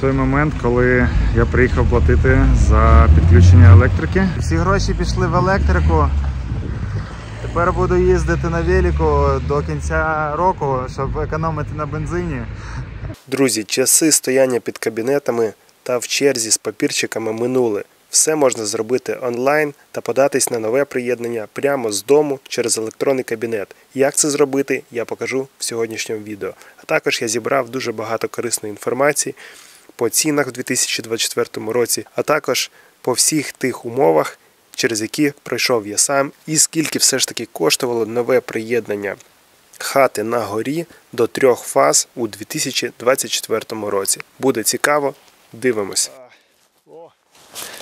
той момент, коли я приїхав платити за підключення електрики. Всі гроші пішли в електрику. Тепер буду їздити на велику до кінця року, щоб економити на бензині. Друзі, часи стояння під кабінетами та в черзі з папірчиками минули. Все можна зробити онлайн та податись на нове приєднання прямо з дому через електронний кабінет. Як це зробити, я покажу в сьогоднішньому відео. А також я зібрав дуже багато корисної інформації по цінах в 2024 році, а також по всіх тих умовах, через які пройшов я сам, і скільки все ж таки коштувало нове приєднання хати на горі до трьох фаз у 2024 році. Буде цікаво, дивимось.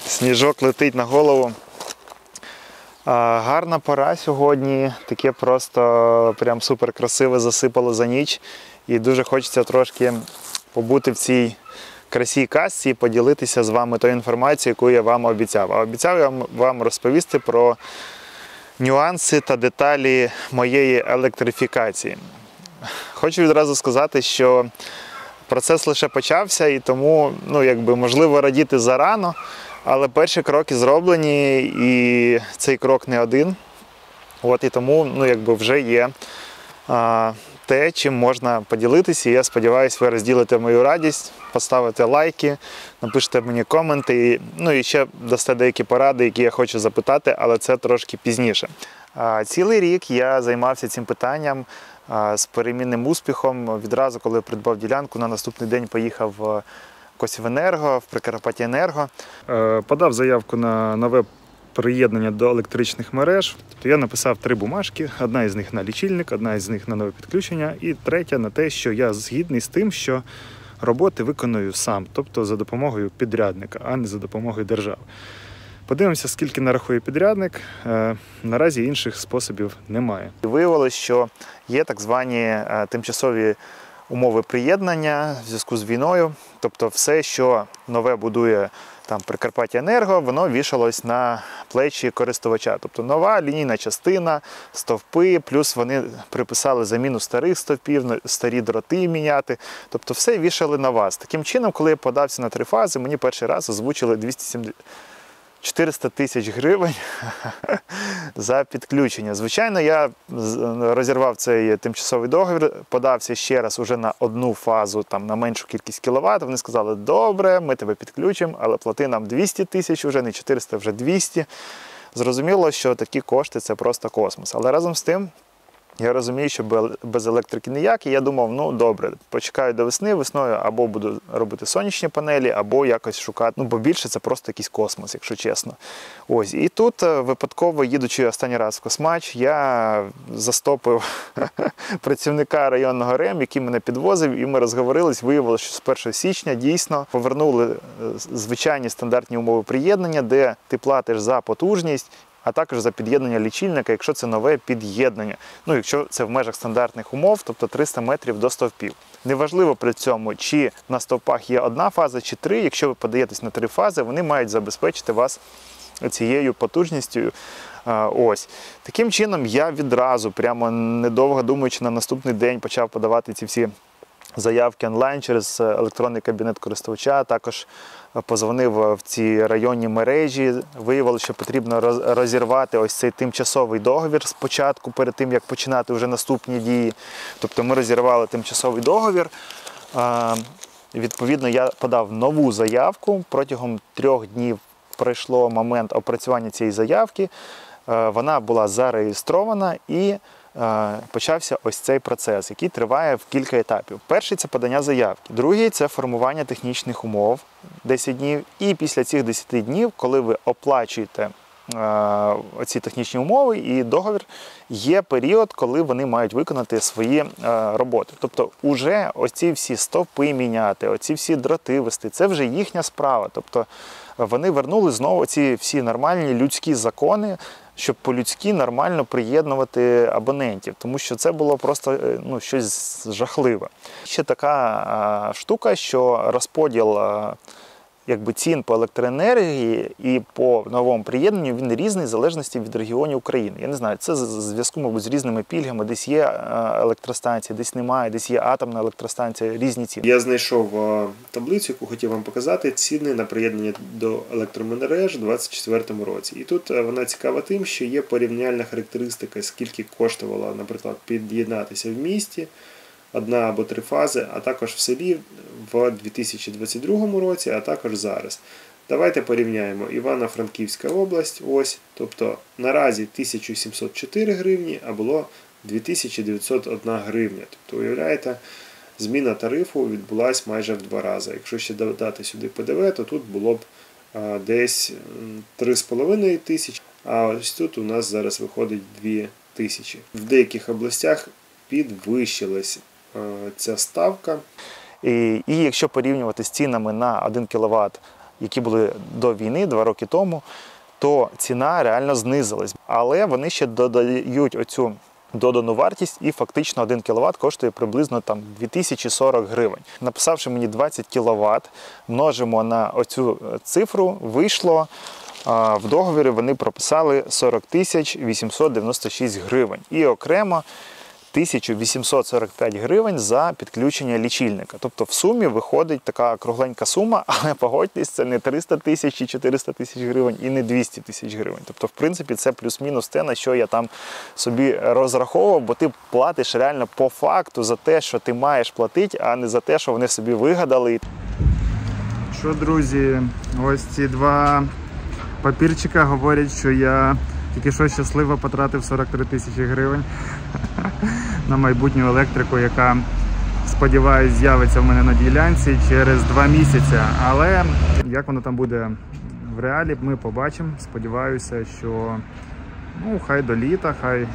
Сніжок летить на голову. Гарна пора сьогодні. Таке просто прям супер красиве засипало за ніч. І дуже хочеться трошки побути в цій красій казці і поділитися з вами тою інформацією, яку я вам обіцяв. А обіцяв я вам розповісти про нюанси та деталі моєї електрифікації. Хочу відразу сказати, що процес лише почався, і тому, ну, якби, можливо, радіти зарано, але перші кроки зроблені, і цей крок не один. От, і тому ну, якби вже є те, чим можна поділитися. І я сподіваюся, ви розділите мою радість, поставите лайки, напишете мені коменти. І, ну і ще дасте деякі поради, які я хочу запитати, але це трошки пізніше. Цілий рік я займався цим питанням з перемінним успіхом. Відразу, коли придбав ділянку, на наступний день поїхав в Косівенерго, в Прикарпаття Енерго. Е, Подав заявку на нове приєднання до електричних мереж. Тобто я написав три бумажки: одна із них на лічильник, одна із них на нове підключення, і третя на те, що я згідний з тим, що роботи виконую сам, тобто за допомогою підрядника, а не за допомогою держави. Подивимося, скільки нарахує підрядник. Е, Наразі інших способів немає. Виявилось, що є так звані е, тимчасові умови приєднання в зв'язку з війною. Тобто, все, що нове будує там Прикарпаття Енерго, воно вішалось на плечі користувача. Тобто нова лінійна частина, стовпи, плюс вони приписали заміну старих стовпів, старі дроти міняти. Тобто все вішали на вас. Таким чином, коли я подався на три фази, мені перший раз озвучили 270. 400 тисяч гривень за підключення. Звичайно, я розірвав цей тимчасовий договір, подався ще раз уже на одну фазу, там на меншу кількість кіловат. Вони сказали, добре, ми тебе підключимо, але плати нам 200 тисяч, вже не 400, вже 200. Зрозуміло, що такі кошти це просто космос. Але разом з тим. Я розумію, що без електрики ніяк, і я думав, ну добре, почекаю до весни, весною або буду робити сонячні панелі, або якось шукати. Ну, бо більше це просто якийсь космос, якщо чесно. Ось. І тут випадково, їдучи останній раз в Космач, я застопив працівника районного РЕМ, який мене підвозив, і ми розговорились. Виявилося, що з 1 січня дійсно повернули звичайні стандартні умови приєднання, де ти платиш за потужність а також за під'єднання лічильника, якщо це нове під'єднання. Ну, якщо це в межах стандартних умов, тобто 300 метрів до стовпів. Неважливо при цьому, чи на стовпах є одна фаза, чи три. Якщо ви подаєтесь на три фази, вони мають забезпечити вас цією потужністю. Ось таким чином я відразу, прямо недовго думаючи, на наступний день почав подавати ці всі заявки онлайн через електронний кабінет користувача. Також позвонив в ці районні мережі. Виявилося, що потрібно розірвати ось цей тимчасовий договір спочатку, перед тим як починати вже наступні дії. Тобто ми розірвали тимчасовий договір. Відповідно, я подав нову заявку. Протягом трьох днів пройшло момент опрацювання цієї заявки. Вона була зареєстрована і почався ось цей процес, який триває в кілька етапів. Перший це подання заявки, другий це формування технічних умов 10 днів. І після цих 10 днів, коли ви оплачуєте оці технічні умови і договір, є період, коли вони мають виконати свої роботи. Тобто, уже оці всі стопи міняти, оці всі дроти вести, це вже їхня справа. Тобто вони вернули знову ці всі нормальні людські закони щоб по-людськи нормально приєднувати абонентів, тому що це було просто е, ну, щось жахливе. Ще така штука, що розподіл якби цін по електроенергії і по новому приєднанню він різний в залежності від регіонів України. Я не знаю, це зв'язку, мабуть, з різними пільгами. Десь є е, електростанції, десь немає, десь є атомна електростанція, різні ціни. Я знайшов е, таблицю, яку хотів вам показати. Ціни на приєднання до електромереж у 2024 році. І тут е, вона цікава тим, що є порівняльна характеристика, скільки коштувало, наприклад, під'єднатися в місті. Одна або три фази, а також в селі в 2022 році, а також зараз. Давайте порівняємо Івано-Франківська область, ось, тобто наразі 1704 гривні, а було 2901 гривня. Тобто, уявляєте, зміна тарифу відбулася майже в два рази. Якщо ще додати сюди ПДВ, то тут було б десь 3,5 тисячі, а ось тут у нас зараз виходить 2 тисячі. В деяких областях підвищилась а, ця ставка. І, і якщо порівнювати з цінами на 1 кВт, які були до війни, два роки тому, то ціна реально знизилась. Але вони ще додають оцю додану вартість, і фактично 1 кВт коштує приблизно там 2040 гривень. Написавши мені 20 кВт, множимо на оцю е, цифру, вийшло. В договорі вони прописали 40 тисяч 896 гривень. І окремо 1845 гривень за підключення лічильника. Тобто в сумі виходить така кругленька сума, але погодьтесь, це не 300 тисяч чи 400 тисяч гривень і не 200 тисяч гривень. Тобто, в принципі, це плюс-мінус те, на що я там собі розраховував, бо ти платиш реально по факту за те, що ти маєш платити, а не за те, що вони собі вигадали. Що, друзі, ось ці два папірчика говорять, що я тільки що щасливо потратив 43 тисячі гривень на майбутню електрику, яка, сподіваюсь, з'явиться в мене на ділянці через два місяці. Але як воно там буде в реалі, ми побачимо. Сподіваюся, що ну, хай до літа, хай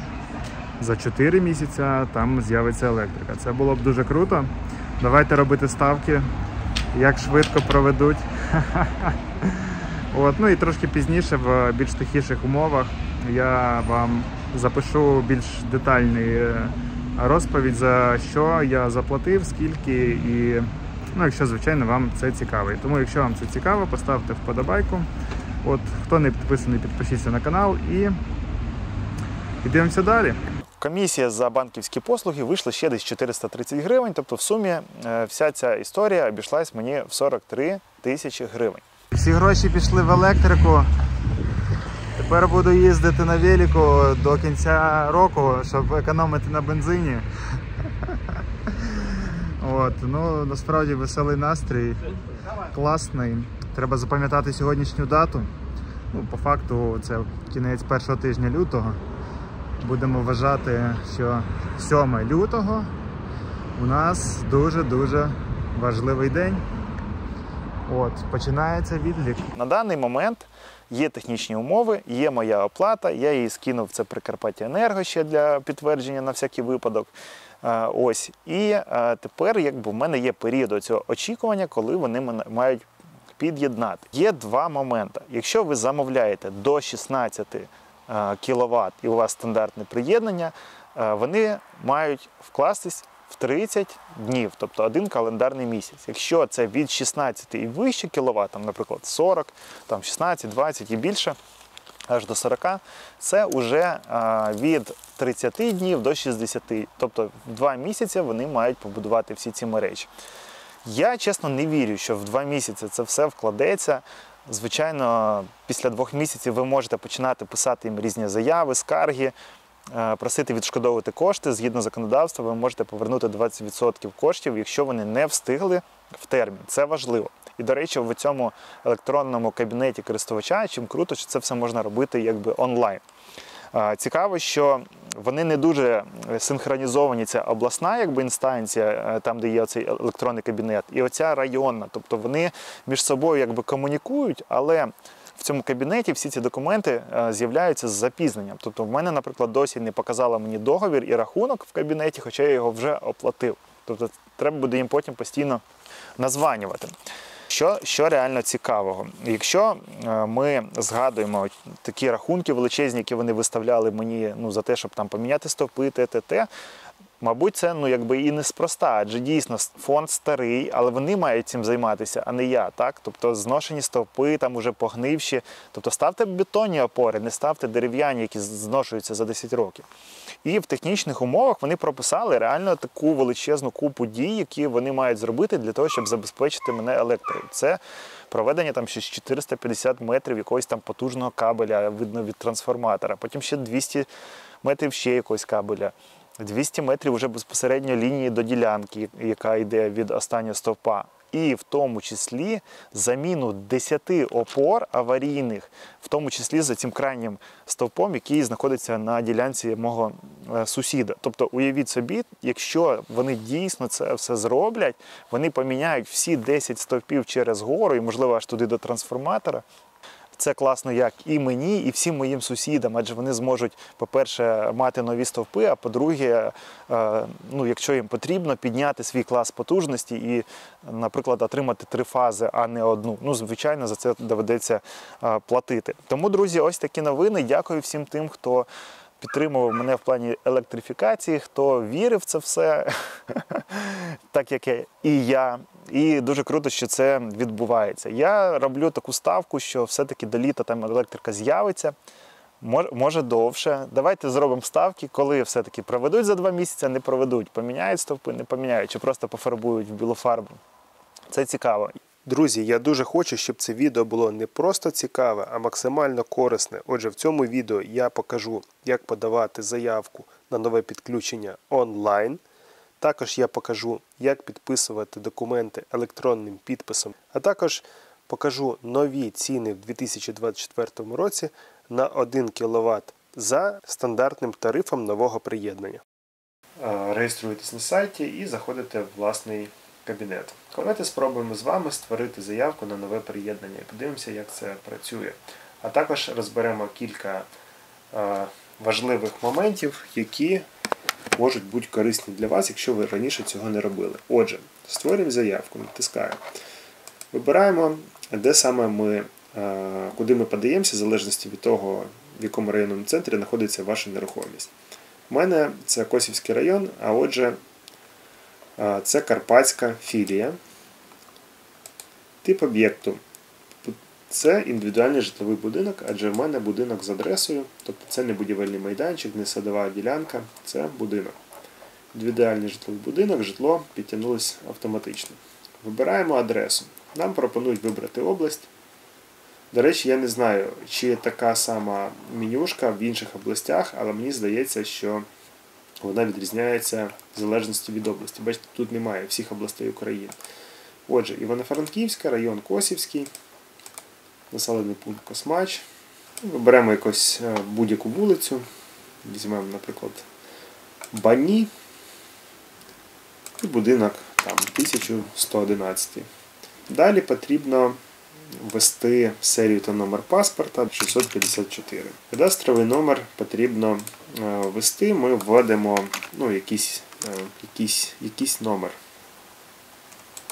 за 4 місяці там з'явиться електрика. Це було б дуже круто. Давайте робити ставки як швидко проведуть. От, ну і трошки пізніше, в більш тихіших умовах, я вам запишу більш детальний е, розповідь, за що я заплатив, скільки і ну, якщо, звичайно, вам це цікаво. І Тому, якщо вам це цікаво, поставте вподобайку. От, хто не підписаний, підпишіться на канал і йдемося далі. Комісія за банківські послуги вийшла ще десь 430 гривень. Тобто, в сумі е, вся ця історія обійшлась мені в 43 тисячі гривень. Всі гроші пішли в електрику. Тепер буду їздити на велику до кінця року, щоб економити на бензині. От, ну насправді веселий настрій, класний. Треба запам'ятати сьогоднішню дату. Ну, по факту, це кінець першого тижня лютого. Будемо вважати, що 7 лютого у нас дуже-дуже важливий день. От, починається відлік. На даний момент є технічні умови, є моя оплата. Я її скинув це Прикарпаття Енерго ще для підтвердження на всякий випадок. Е, Ось. І е, тепер якби, в мене є період цього очікування, коли вони мене мають під'єднати. Є два моменти. Якщо ви замовляєте до 16 кВт і у вас стандартне приєднання, е, вони мають вкластись в 30 днів, тобто один календарний місяць. Якщо це від 16 і вище кВт, там, наприклад, 40, там 16, 20 і більше, аж до 40, це вже від 30 днів до 60. Тобто в два місяці вони мають побудувати всі ці мережі. Я чесно не вірю, що в два місяці це все вкладеться. Звичайно, після двох місяців ви можете починати писати їм різні заяви, скарги, е, просити відшкодовувати кошти. Згідно законодавства, ви можете повернути 20% коштів, якщо вони не встигли в термін. Це важливо. І, до речі, в цьому електронному кабінеті користувача чим круто, що це все можна робити якби онлайн. Е, Цікаво, що вони не дуже синхронізовані. Це обласна якби, інстанція, е, там, де є цей електронний кабінет, і оця районна. Тобто вони між собою якби комунікують, але в цьому кабінеті всі ці документи е, з'являються з запізненням. Тобто, в мене, наприклад, досі не показала мені договір і рахунок в кабінеті, хоча я його вже оплатив. Тобто, треба буде їм потім постійно названювати. Що, що реально цікавого, якщо е, ми згадуємо такі рахунки величезні, які вони виставляли мені ну, за те, щоб там поміняти стовпи, ТТТ, Мабуть, це ну якби і неспроста, адже дійсно фонд старий, але вони мають цим займатися, а не я. Так, тобто зношені стовпи, там уже погнивші. Тобто ставте бетонні опори, не ставте дерев'яні, які зношуються за 10 років. І в технічних умовах вони прописали реально таку величезну купу дій, які вони мають зробити для того, щоб забезпечити мене електрою. Це проведення там ще 450 метрів якогось там потужного кабеля, видно від трансформатора, потім ще 200 метрів ще якогось кабеля. 200 метрів вже безпосередньо лінії до ділянки, яка йде від останнього стовпа. І в тому числі заміну 10 опор аварійних, в тому числі за цим крайнім стовпом, який знаходиться на ділянці мого е, сусіда. Тобто, уявіть собі, якщо вони дійсно це все зроблять, вони поміняють всі 10 стовпів через гору і, можливо, аж туди до трансформатора. Це класно як і мені, і всім моїм сусідам, адже вони зможуть, по-перше, мати нові стовпи, а по-друге, е, ну, якщо їм потрібно, підняти свій клас потужності і, наприклад, отримати три фази, а не одну. Ну, звичайно, за це доведеться е, платити. Тому, друзі, ось такі новини. Дякую всім тим, хто. Підтримував мене в плані електрифікації, хто вірив в це все, так як і я. І дуже круто, що це відбувається. Я роблю таку ставку, що все-таки до літа там електрика з'явиться, може довше. Давайте зробимо ставки, коли все-таки проведуть за два місяці, не проведуть, поміняють стовпи, не поміняють, чи просто пофарбують в білу фарбу. Це цікаво. Друзі, я дуже хочу, щоб це відео було не просто цікаве, а максимально корисне. Отже, в цьому відео я покажу, як подавати заявку на нове підключення онлайн. Також я покажу, як підписувати документи електронним підписом, а також покажу нові ціни в 2024 році на 1 кВт за стандартним тарифом нового приєднання. Реєструєтесь на сайті і заходите в власний кабінет. Давайте спробуємо з вами створити заявку на нове приєднання і подивимося, як це працює. А також розберемо кілька важливих моментів, які можуть бути корисні для вас, якщо ви раніше цього не робили. Отже, створюємо заявку, натискаємо. Вибираємо, де саме ми, куди ми подаємося, в залежності від того, в якому районному центрі знаходиться ваша нерухомість. У мене це Косівський район, а отже, це Карпатська філія. Тип об'єкту. Це індивідуальний житловий будинок, адже в мене будинок з адресою, тобто це не будівельний майданчик, не садова ділянка, це будинок. Індивідуальний житловий будинок, житло підтягнулося автоматично. Вибираємо адресу. Нам пропонують вибрати область. До речі, я не знаю, чи така сама менюшка в інших областях, але мені здається, що вона відрізняється в залежності від області. Бачите, тут немає всіх областей України. Отже, Івано-Франківська, район Косівський населений пункт Космач. Виберемо якусь е, будь-яку вулицю. Візьмемо, наприклад, Бані і будинок там, 1111. Далі потрібно ввести серію та номер паспорта 654. Кадастровий номер потрібно ввести, ми вводимо ну, якийсь, е, якийсь, якийсь номер.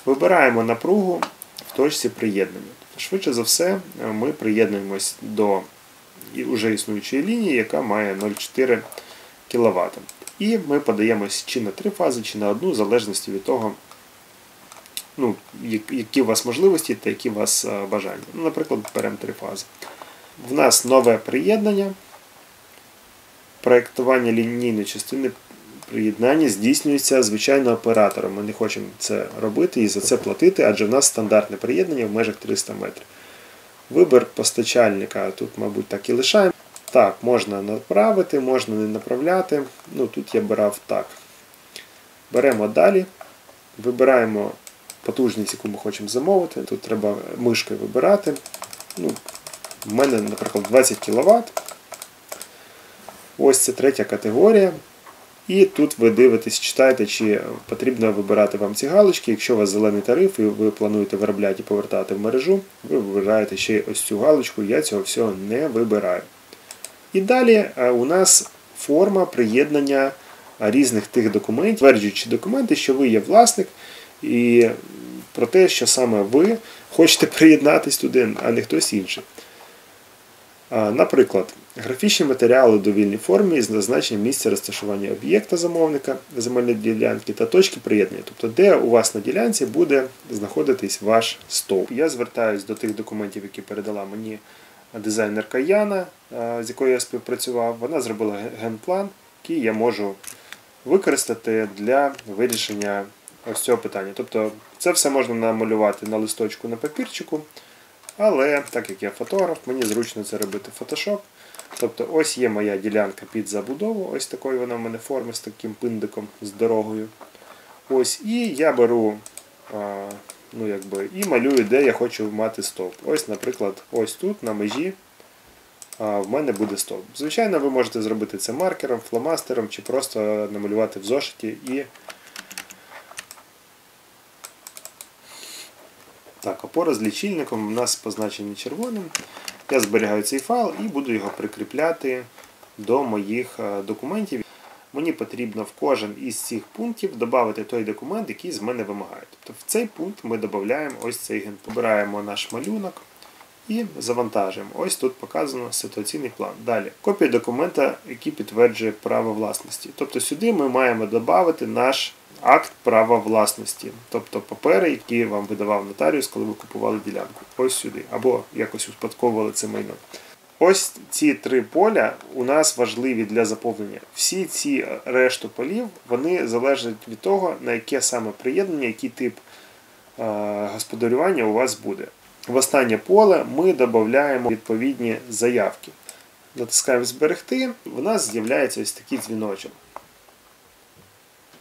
Вибираємо напругу в точці приєднання. Швидше за все, ми приєднуємось до вже існуючої лінії, яка має 0,4 кВт. І ми подаємось чи на три фази, чи на одну, в залежності від того, ну, які у вас можливості та які у вас бажання. Ну, Наприклад, беремо три фази. В нас нове приєднання, проєктування лінійної частини приєднання здійснюється звичайно оператором. Ми не хочемо це робити і за це платити, адже в нас стандартне приєднання в межах 300 метрів. Вибір постачальника тут, мабуть, так і лишаємо. Так, можна направити, можна не направляти. Ну, Тут я брав так. Беремо далі. Вибираємо потужність, яку ми хочемо замовити. Тут треба мишкою вибирати. Ну, У мене, наприклад, 20 кВт. Ось це третя категорія. І тут ви дивитесь, читаєте, чи потрібно вибирати вам ці галочки. Якщо у вас зелений тариф і ви плануєте виробляти і повертати в мережу, ви вибираєте ще ось цю галочку, я цього всього не вибираю. І далі е, у нас форма приєднання різних тих документів, тверджуючи документи, що ви є власник, і про те, що саме ви хочете приєднатись туди, а не хтось інший. Наприклад, Графічні матеріали у довільній формі із зазначенням місця розташування об'єкта замовника земельної ділянки та точки приєднання, тобто де у вас на ділянці буде знаходитись ваш стовп. Я звертаюсь до тих документів, які передала мені дизайнерка Яна, е, з якою я співпрацював. Вона зробила генплан, який я можу використати для вирішення ось цього питання. Тобто це все можна намалювати на листочку на папірчику, але так як я фотограф, мені зручно це робити в Photoshop. Тобто ось є моя ділянка під забудову, ось такої вона в мене форми з таким пиндиком, з дорогою. Ось, і я беру ну, якби, і малюю, де я хочу мати стовп. Ось, наприклад, ось тут на межі в мене буде стовп. Звичайно, ви можете зробити це маркером, фломастером чи просто намалювати в зошиті і. Так, опора з лічильником у нас позначені червоним. Я зберігаю цей файл і буду його прикріпляти до моїх е, документів. Мені потрібно в кожен із цих пунктів додати той документ, який з мене вимагають. Тобто в цей пункт ми додаємо ось цей ген. Побираємо наш малюнок і завантажуємо. Ось тут показано ситуаційний план. Далі копія документа, який підтверджує право власності. Тобто сюди ми маємо додати наш акт права власності, тобто папери, які вам видавав нотаріус, коли ви купували ділянку. Ось сюди, або якось успадковували це майно. Ось ці три поля у нас важливі для заповнення. Всі ці решту полів вони залежать від того, на яке саме приєднання, який тип е, господарювання у вас буде. В останнє поле ми додаємо відповідні заявки. Натискаємо зберегти, в нас з'являється ось такий дзвіночок.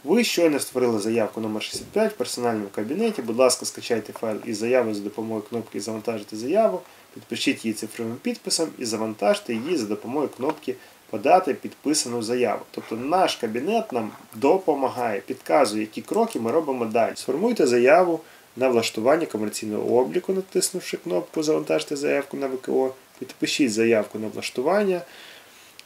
Ви щойно створили заявку номер 65 в персональному кабінеті. Будь ласка, скачайте файл із заяви за допомогою кнопки Завантажити заяву, підпишіть її цифровим підписом і завантажте її за допомогою кнопки Подати підписану заяву. Тобто наш кабінет нам допомагає, підказує, які кроки ми робимо далі. Сформуйте заяву на влаштування комерційного обліку, натиснувши кнопку Завантажити заявку на ВКО, підпишіть заявку на влаштування.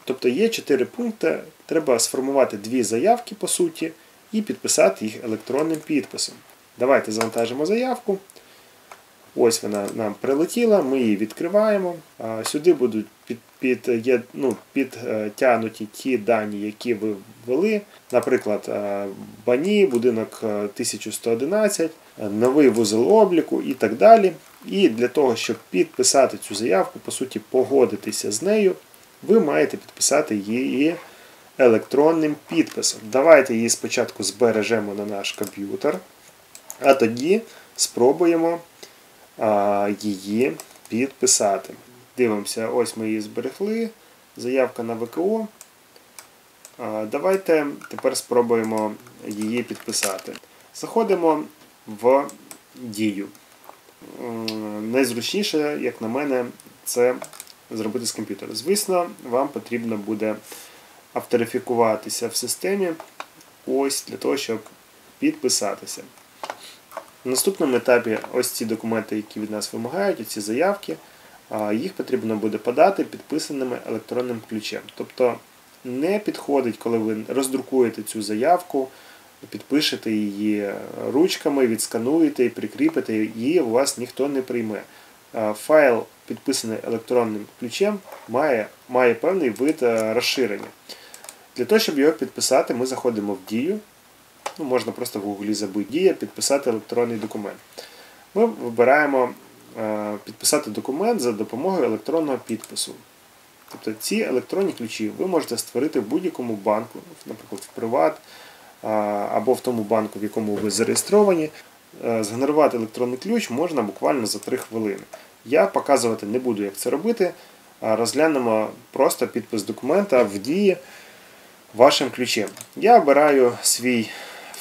Тобто є чотири пункти. Треба сформувати дві заявки по суті і підписати їх електронним підписом. Давайте завантажимо заявку. Ось вона нам прилетіла, ми її відкриваємо. Сюди будуть під, під, є, ну, підтягнуті ті дані, які ви ввели. Наприклад, Бані, будинок е, 1111, е, новий вузол обліку і так далі. І для того, щоб підписати цю заявку, по суті, погодитися з нею, ви маєте підписати її електронним підписом. Давайте її спочатку збережемо на наш комп'ютер, а тоді спробуємо її підписати. Дивимося, ось ми її зберегли. Заявка на ВКО. Давайте тепер спробуємо її підписати. Заходимо в дію. Найзручніше, як на мене, це зробити з комп'ютера. Звісно, вам потрібно буде авторифікуватися в системі ось для того, щоб підписатися. На наступному етапі ось ці документи, які від нас вимагають, ці заявки, їх потрібно буде подати підписаними електронним ключем. Тобто не підходить, коли ви роздрукуєте цю заявку, підпишете її ручками, відскануєте і прикріпите, її у вас ніхто не прийме. Файл, підписаний електронним ключем, має, має певний вид е, розширення. Для того, щоб його підписати, ми заходимо в дію. Ну, можна просто в гуглі забити дія, підписати електронний документ. Ми вибираємо е, підписати документ за допомогою електронного підпису. Тобто ці електронні ключі ви можете створити в будь-якому банку, наприклад, в Приват або в тому банку, в якому ви зареєстровані. Е, Згенерувати електронний ключ можна буквально за 3 хвилини. Я показувати не буду, як це робити. Розглянемо просто підпис документа в дії вашим ключем. Я обираю свій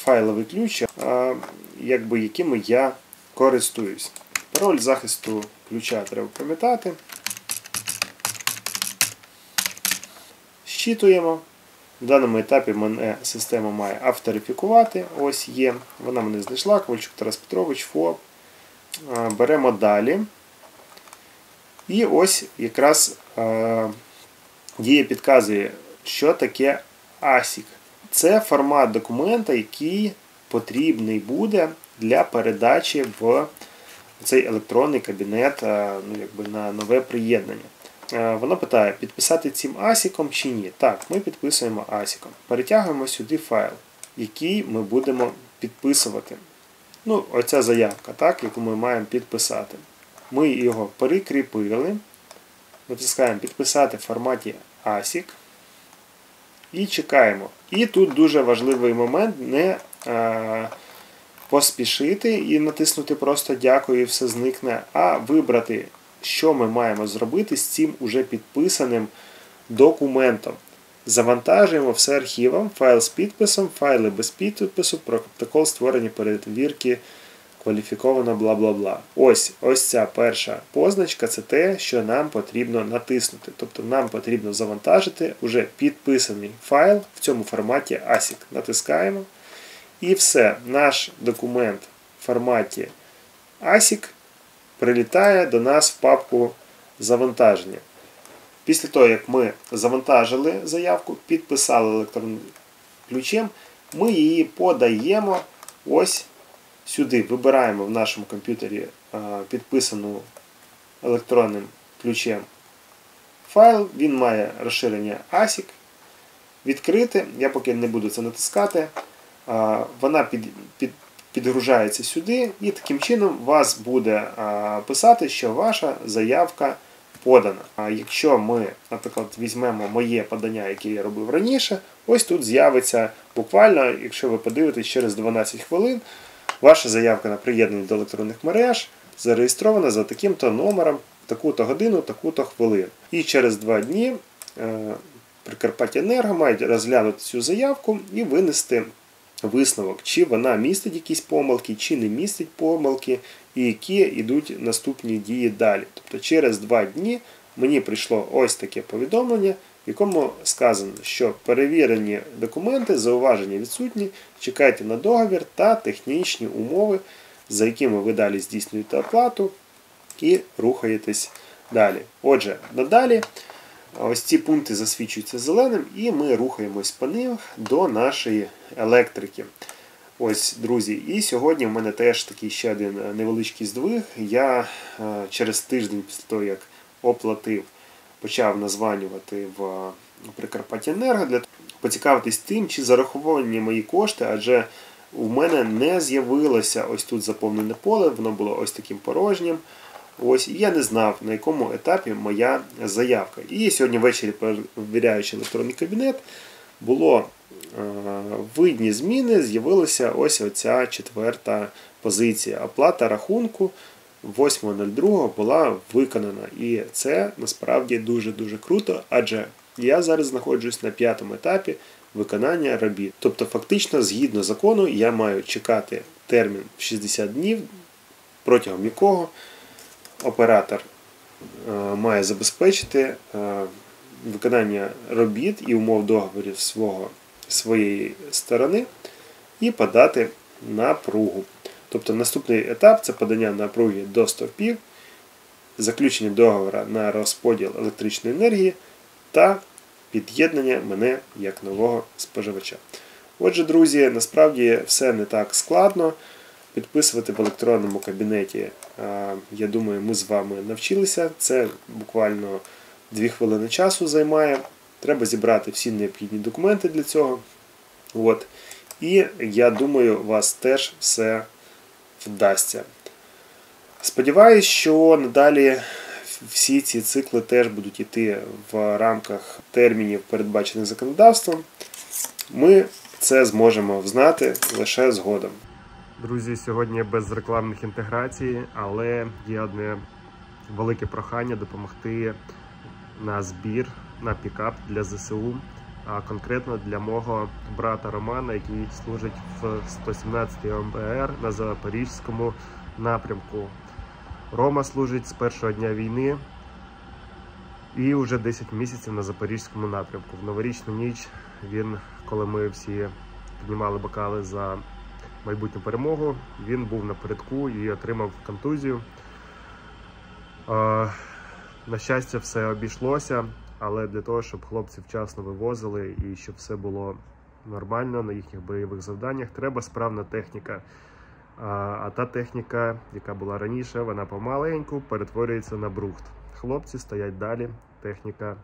файловий ключ, а, якби, яким я користуюсь. Пароль захисту ключа треба пам'ятати. Щитуємо. В даному етапі мене система має авторифікувати. Ось є. Вона мене знайшла. Ковальчук Тарас Петрович, ФОП. Беремо далі. І ось якраз дія підказує, що таке ASIC. Це формат документа, який потрібний буде для передачі в цей електронний кабінет е, ну, якби на нове приєднання. е, воно питає, підписати цим асіком чи ні. Так, ми підписуємо асіком. Перетягуємо сюди файл, який ми будемо підписувати. Ну, оця заявка, так, яку ми маємо підписати. Ми його перекріпили. Натискаємо підписати в форматі ASIC. І чекаємо. І тут дуже важливий момент не е, поспішити і натиснути просто дякую і все зникне, а вибрати, що ми маємо зробити з цим уже підписаним документом. Завантажуємо все архівом, файл з підписом, файли без підпису, протокол створення перевірки кваліфіковано бла бла бла. Ось ось ця перша позначка це те, що нам потрібно натиснути. Тобто нам потрібно завантажити уже підписаний файл в цьому форматі ASIC. Натискаємо. І все, наш документ в форматі ASIC прилітає до нас в папку завантаження. Після того, як ми завантажили заявку, підписали електронним ключем, ми її подаємо ось сюди. Вибираємо в нашому комп'ютері підписану електронним ключем файл. Він має розширення ASIC. Відкрити, я поки не буду це натискати. Вона під, під, підгружається сюди, і таким чином вас буде писати, що ваша заявка подана. А якщо ми, наприклад, візьмемо моє подання, яке я робив раніше, ось тут з'явиться буквально, якщо ви подивитесь через 12 хвилин, ваша заявка на приєднання до електронних мереж зареєстрована за таким-то номером, таку-то годину, таку-то хвилин. І через два дні е, Прикарпаття Енерго мають розглянути цю заявку і винести висновок, чи вона містить якісь помилки, чи не містить помилки, і які йдуть наступні дії далі. Тобто через два дні мені прийшло ось таке повідомлення, в якому сказано, що перевірені документи, зауваження відсутні, чекайте на договір та технічні умови, за якими ви далі здійснюєте оплату і рухаєтесь далі. Отже, надалі. Ось ці пункти засвічуються зеленим, і ми рухаємось по них до нашої електрики. Ось, друзі, і сьогодні в мене теж такий ще один невеличкий здвиг. Я через тиждень після того, як оплатив, почав названювати в Прикарпаття Енерго для поцікавитись тим, чи зараховані мої кошти, адже у мене не з'явилося ось тут заповнене поле, воно було ось таким порожнім. Ось, І я не знав, на якому етапі моя заявка. І сьогодні ввечері, перевіряючи електронний кабінет, було е, видні зміни, з'явилася ось оця четверта позиція. Оплата рахунку 8.02 була виконана. І це насправді дуже-дуже круто, адже я зараз знаходжусь на п'ятому етапі виконання робіт. Тобто, фактично, згідно закону, я маю чекати термін 60 днів, протягом якого оператор е, має забезпечити е, виконання робіт і умов договорів свого, своєї сторони і подати напругу. Тобто наступний етап це подання напруги до стовпів, заключення договора на розподіл електричної енергії та під'єднання мене як нового споживача. Отже, друзі, насправді все не так складно. Підписувати в електронному кабінеті, я думаю, ми з вами навчилися. Це буквально 2 хвилини часу займає. Треба зібрати всі необхідні документи для цього. От. І я думаю, вас теж все вдасться. Сподіваюсь, що надалі всі ці цикли теж будуть йти в рамках термінів, передбачених законодавством. Ми це зможемо взнати лише згодом. Друзі, сьогодні без рекламних інтеграцій, але є одне велике прохання допомогти на збір на пікап для ЗСУ, а конкретно для мого брата Романа, який служить в 117 й ОМБР на Запорізькому напрямку. Рома служить з першого дня війни і вже 10 місяців на Запорізькому напрямку. В новорічну ніч він, коли ми всі піднімали бокали за майбутню перемогу. Він був напередку і отримав контузію. На щастя, все обійшлося, але для того, щоб хлопці вчасно вивозили і щоб все було нормально на їхніх бойових завданнях, треба справна техніка. А та техніка, яка була раніше, вона помаленьку перетворюється на брухт. Хлопці стоять далі техніка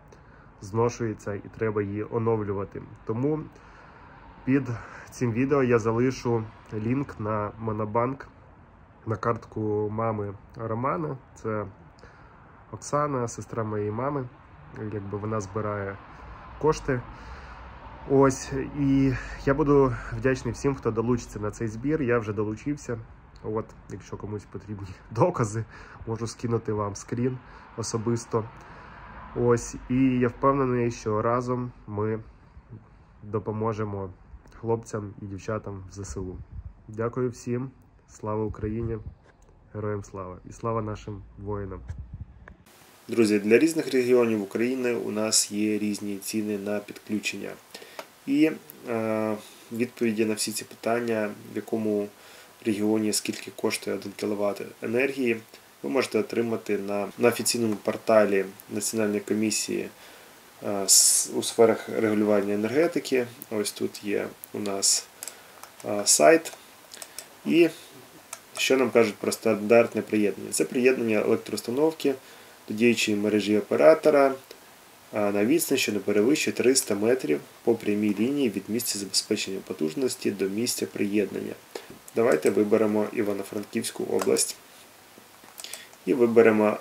зношується і треба її оновлювати. Тому під цим відео я залишу лінк на Монобанк на картку мами Романа. Це Оксана, сестра моєї мами. Якби вона збирає кошти. Ось, і я буду вдячний всім, хто долучиться на цей збір. Я вже долучився. От, якщо комусь потрібні докази, можу скинути вам скрін особисто. Ось, і я впевнений, що разом ми допоможемо хлопцям і дівчатам в ЗСУ. Дякую всім. Слава Україні! Героям слава і слава нашим воїнам! Друзі, для різних регіонів України у нас є різні ціни на підключення. І е, відповіді на всі ці питання, в якому регіоні скільки коштує 1 кВт енергії, ви можете отримати на, на офіційному порталі Національної комісії е, с- у сферах регулювання енергетики. Ось тут є у нас е, сайт. І що нам кажуть про стандартне приєднання? Це приєднання електроустановки до діючої мережі оператора на відстань, що не перевищує 300 метрів по прямій лінії від місця забезпечення потужності до місця приєднання. Давайте виберемо Івано-Франківську область і виберемо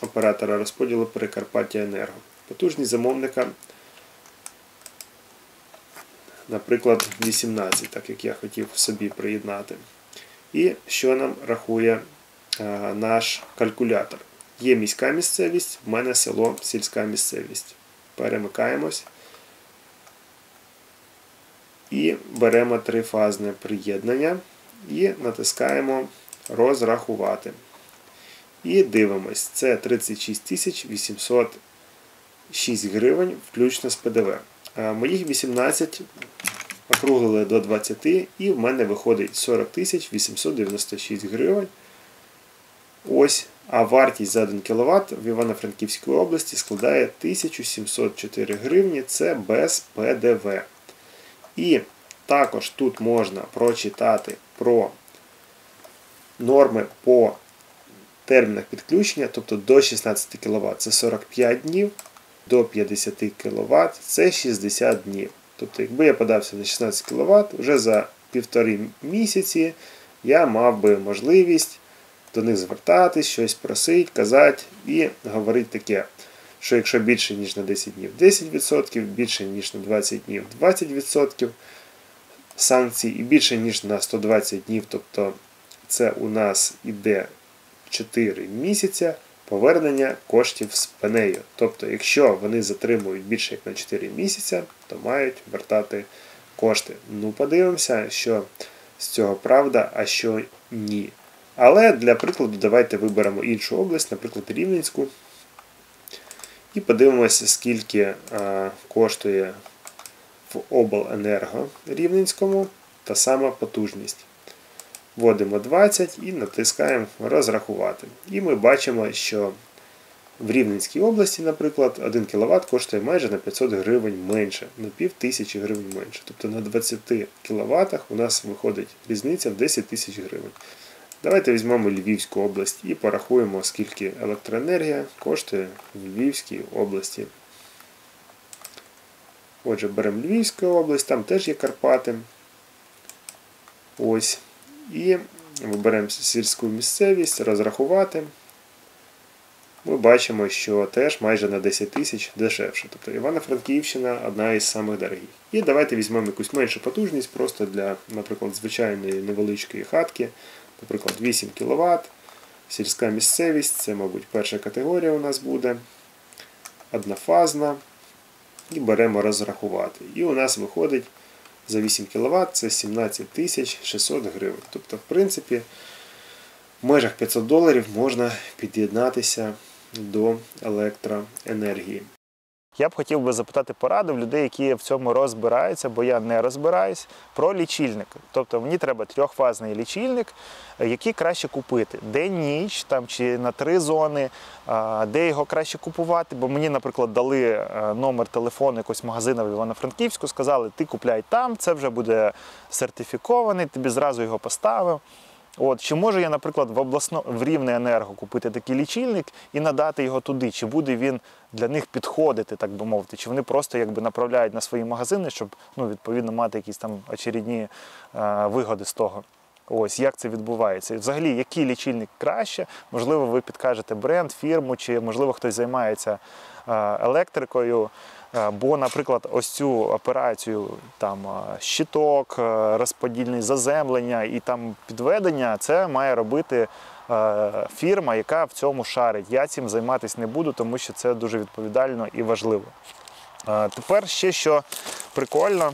оператора розподілу Прикарпаття Енерго. Потужність замовника, наприклад, 18, так як я хотів собі приєднати. І що нам рахує наш калькулятор? Є міська місцевість, в мене село, сільська місцевість. Перемикаємось. І беремо трифазне приєднання і натискаємо розрахувати. І дивимось, це 36 806 гривень, включно з ПДВ. Моїх 18 округлили до 20, і в мене виходить 40 896 гривень. Ось, а вартість за 1 кВт в Івано-Франківській області складає 1704 гривні, це без ПДВ. І також тут можна прочитати про норми по термінах підключення, тобто до 16 кВт це 45 днів, до 50 кВт це 60 днів. Тобто, якби я подався на 16 кВт, вже за півтори місяці я мав би можливість до них звертатись, щось просить, казати і говорити таке, що якщо більше, ніж на 10 днів 10%, більше, ніж на 20 днів 20% санкцій і більше, ніж на 120 днів, тобто це у нас іде 4 місяця повернення коштів з пенею. Тобто, якщо вони затримують більше як на 4 місяця, то мають вертати кошти. Ну, подивимося, що з цього правда, а що ні. Але для прикладу, давайте виберемо іншу область, наприклад, Рівненську. І подивимося, скільки а, коштує в обленерго Рівненському та сама потужність. Вводимо 20 і натискаємо розрахувати. І ми бачимо, що в Рівненській області, наприклад, 1 кВт коштує майже на 500 гривень менше, на пів тисячі гривень менше. Тобто на 20 кВт у нас виходить різниця в 10 тисяч гривень. Давайте візьмемо Львівську область і порахуємо, скільки електроенергія коштує в Львівській області. Отже, беремо Львівську область, там теж є Карпати. Ось. І виберемо сільську місцевість, розрахувати. Ми бачимо, що теж майже на 10 тисяч дешевше. Тобто Івано-Франківщина одна із самих дорогих. І давайте візьмемо якусь меншу потужність просто для, наприклад, звичайної невеличкої хатки, наприклад, 8 кВт. Сільська місцевість, це, мабуть, перша категорія у нас буде. Однофазна. І беремо розрахувати. І у нас виходить за 8 кВт це 17 600 гривень. Тобто, в принципі, в межах 500 доларів можна під'єднатися до електроенергії. Я б хотів би запитати пораду в людей, які в цьому розбираються, бо я не розбираюсь, про лічильник. Тобто мені треба трьохфазний лічильник, е, який краще купити день-ніч там чи на три зони, де його краще купувати. Бо мені, наприклад, дали е, номер телефону якогось магазину в Івано-Франківську, сказали, ти купляй там, це вже буде сертифікований, тобі зразу його поставив. От, чи можу я, наприклад, в обласно в рівне енерго купити такий лічильник і надати його туди? Чи буде він для них підходити, так би мовити? Чи вони просто якби направляють на свої магазини, щоб ну, відповідно мати якісь там очередні е, вигоди з того? Ось як це відбувається. І взагалі, який лічильник краще? Можливо, ви підкажете бренд, фірму, чи можливо хтось займається е, електрикою. Е, Бо, наприклад, ось цю операцію там е, щиток, розподільне заземлення і там підведення, це має робити фірма, яка в цьому шарить. Я цим займатися не буду, тому що це дуже відповідально і важливо. Тепер ще що прикольно.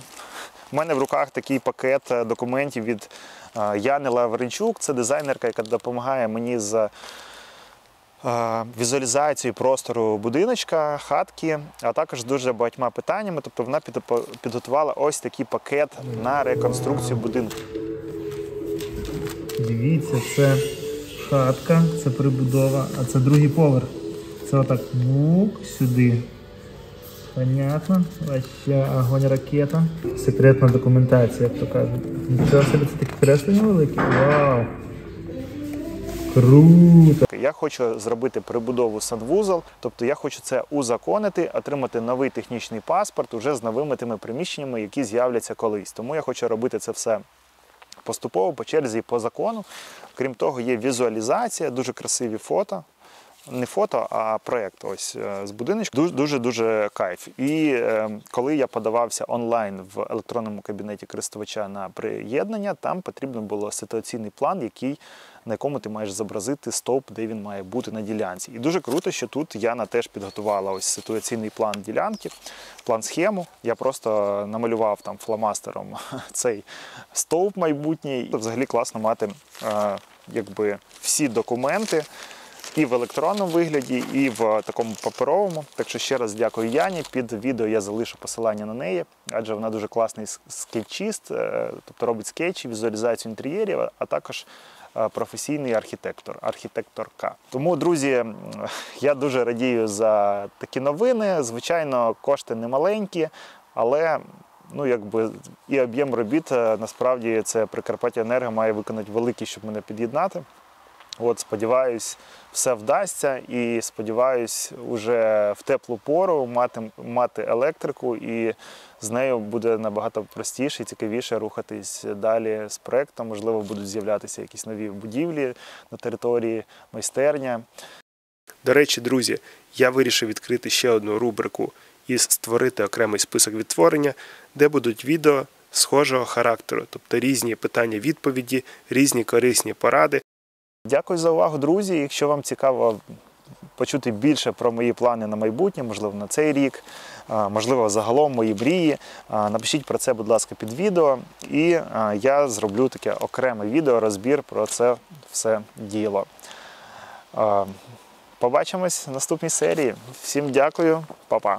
У мене в руках такий пакет документів від Яни Лавренчук. Це дизайнерка, яка допомагає мені з е, візуалізацією простору будиночка, хатки, а також дуже багатьма питаннями. Тобто вона підготувала ось такий пакет на реконструкцію будинку. Дивіться, це хатка, це прибудова, а це другий поверх. Це отак мук сюди. Понятно. Вообще огонь ракета. Секретна документація, як то кажуть. Нічого собі це такі креслення великі. Вау! Круто! Я хочу зробити прибудову санвузол, тобто я хочу це узаконити, отримати новий технічний паспорт уже з новими тими приміщеннями, які з'являться колись. Тому я хочу робити це все поступово по черзі і по закону. Крім того, є візуалізація, дуже красиві фото. Не фото, а проєкт ось е, з будиночку. Дуже дуже кайф. І е, коли я подавався онлайн в електронному кабінеті користувача на приєднання, там потрібен було ситуаційний план, який на якому ти маєш зобразити стовп, де він має бути на ділянці. І дуже круто, що тут Яна теж підготувала ось ситуаційний план ділянки, план схему. Я просто намалював там фломастером цей стовп майбутній. Взагалі класно мати е, якби всі документи. І в електронному вигляді, і в такому паперовому. Так що ще раз дякую Яні. Під відео я залишу посилання на неї, адже вона дуже класний с- скетчіст, е, тобто робить скетчі, візуалізацію інтер'єрів, а також е, професійний архітектор, архітекторка. Тому, друзі, я дуже радію за такі новини. Звичайно, кошти не маленькі, але. Ну, якби і об'єм робіт е, насправді це Прикарпаття Енерго має виконати великий, щоб мене під'єднати. От, сподіваюсь, все вдасться і сподіваюсь, уже в теплу пору мати, мати електрику, і з нею буде набагато простіше і цікавіше рухатись далі з проектом. Можливо, будуть з'являтися якісь нові будівлі на території, майстерня. До речі, друзі, я вирішив відкрити ще одну рубрику і створити окремий список відтворення, де будуть відео схожого характеру, тобто різні питання-відповіді, різні корисні поради. Дякую за увагу, друзі. Якщо вам цікаво почути більше про мої плани на майбутнє, можливо, на цей рік, можливо, загалом мої мрії, напишіть про це, будь ласка, під відео, і я зроблю таке окреме відео, розбір про це все діло. Побачимось в наступній серії. Всім дякую, па-па.